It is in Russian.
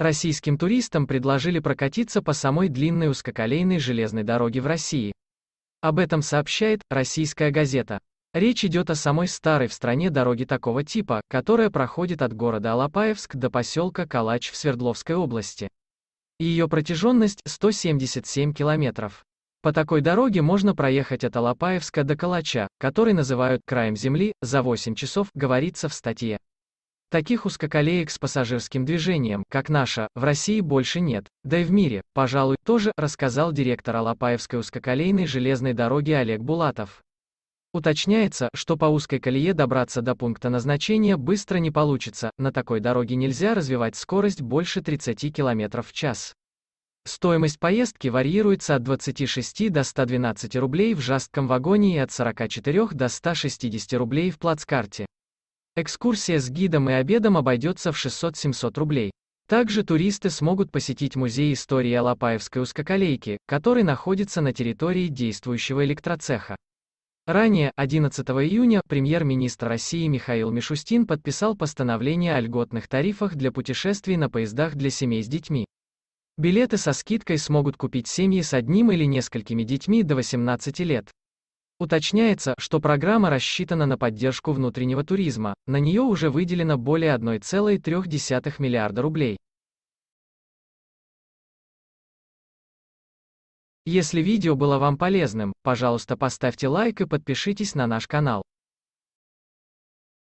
Российским туристам предложили прокатиться по самой длинной узкоколейной железной дороге в России. Об этом сообщает «Российская газета». Речь идет о самой старой в стране дороге такого типа, которая проходит от города Алапаевск до поселка Калач в Свердловской области. Ее протяженность 177 километров. По такой дороге можно проехать от Алапаевска до Калача, который называют краем земли, за 8 часов, говорится в статье. Таких узкоколеек с пассажирским движением, как наша, в России больше нет, да и в мире, пожалуй, тоже, рассказал директор Алапаевской узкоколейной железной дороги Олег Булатов. Уточняется, что по узкой колее добраться до пункта назначения быстро не получится, на такой дороге нельзя развивать скорость больше 30 км в час. Стоимость поездки варьируется от 26 до 112 рублей в жестком вагоне и от 44 до 160 рублей в плацкарте. Экскурсия с гидом и обедом обойдется в 600-700 рублей. Также туристы смогут посетить музей истории Алапаевской узкоколейки, который находится на территории действующего электроцеха. Ранее, 11 июня, премьер-министр России Михаил Мишустин подписал постановление о льготных тарифах для путешествий на поездах для семей с детьми. Билеты со скидкой смогут купить семьи с одним или несколькими детьми до 18 лет. Уточняется, что программа рассчитана на поддержку внутреннего туризма, на нее уже выделено более 1,3 миллиарда рублей. Если видео было вам полезным, пожалуйста поставьте лайк и подпишитесь на наш канал.